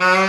Uh...